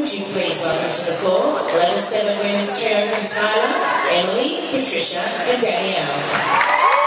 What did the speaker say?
would you please welcome to the floor level 7 women's trio from Skylar, Emily, Patricia and Danielle.